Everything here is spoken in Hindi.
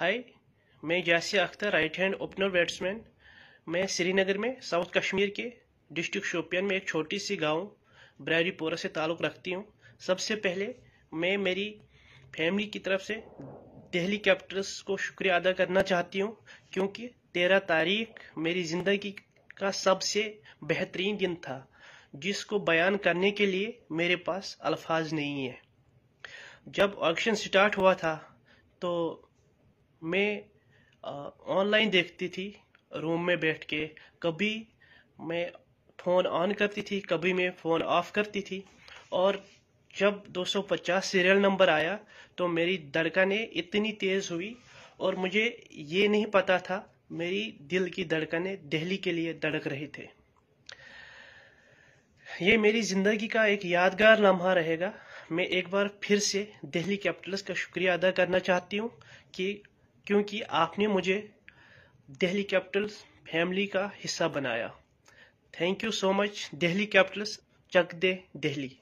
हाय, मैं Jasiya Akhtar right hand opener batsman मैं श्रीनगर में साउथ कश्मीर के डिस्ट्रिक्ट शोपियन में एक छोटी सी गाँव ब्रैरीपोरा से ताल्लुक़ रखती हूँ। सबसे पहले मैं मेरी फैमिली की तरफ़ से दिल्ली कैपिटल्स को शुक्रिया अदा करना चाहती हूँ, क्योंकि तेरह तारीख मेरी ज़िंदगी का सबसे बेहतरीन दिन था, जिसको बयान करने के लिए मेरे पास अल्फाज नहीं है। जब ऑक्शन स्टार्ट हुआ था तो मैं ऑनलाइन देखती थी रूम में बैठ के। कभी मैं फ़ोन ऑन करती थी, कभी मैं फ़ोन ऑफ़ करती थी। और जब 250 सीरियल नंबर आया तो मेरी धड़कनें इतनी तेज़ हुई और मुझे ये नहीं पता था, मेरी दिल की धड़कनें दिल्ली के लिए धड़क रहे थे। ये मेरी ज़िंदगी का एक यादगार लम्हा रहेगा। मैं एक बार फिर से दिल्ली कैपिटल्स का शुक्रिया अदा करना चाहती हूँ कि क्योंकि आपने मुझे दिल्ली कैपिटल्स फैमिली का हिस्सा बनाया। Thank you so much Delhi Capitals चक दे दिल्ली।